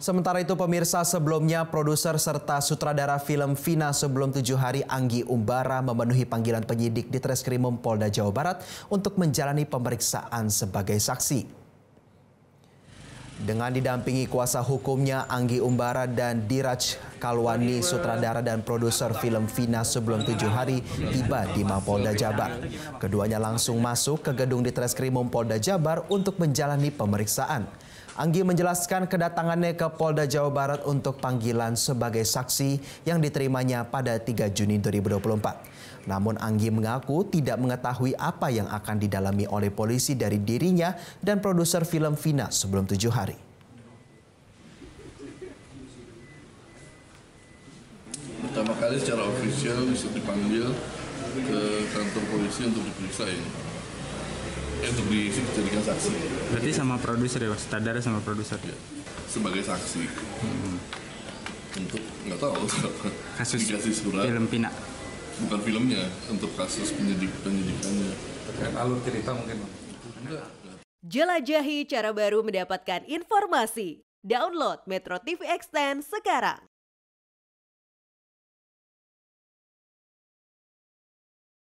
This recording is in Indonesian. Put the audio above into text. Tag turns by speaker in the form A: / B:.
A: Sementara itu pemirsa sebelumnya produser serta sutradara film Vina sebelum tujuh hari Anggi Umbara memenuhi panggilan penyidik di Treskrimum Polda Jawa Barat untuk menjalani pemeriksaan sebagai saksi. Dengan didampingi kuasa hukumnya Anggi Umbara dan Diraj Kalwani, sutradara dan produser film Vina sebelum tujuh hari tiba di Mapolda Jabar. Keduanya langsung masuk ke gedung di Treskrimum Polda Jabar untuk menjalani pemeriksaan. Anggi menjelaskan kedatangannya ke Polda Jawa Barat untuk panggilan sebagai saksi yang diterimanya pada 3 Juni 2024. Namun Anggi mengaku tidak mengetahui apa yang akan didalami oleh polisi dari dirinya dan produser film Vina sebelum tujuh hari.
B: Pertama kali secara ofisial bisa dipanggil ke kantor polisi untuk diperiksa ini untuk dijadikan saksi.
C: Berarti sama produser ya, sutradara sama produser? Ya,
B: sebagai saksi. Hmm. Untuk nggak tahu
C: kasus dikasih surat. Film Pina.
B: Bukan filmnya, untuk kasus penyidik penyidikannya.
D: Terkait alur cerita mungkin.
E: Jelajahi cara baru mendapatkan informasi. Download Metro TV Extend sekarang.